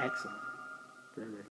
Excellent. Very, good.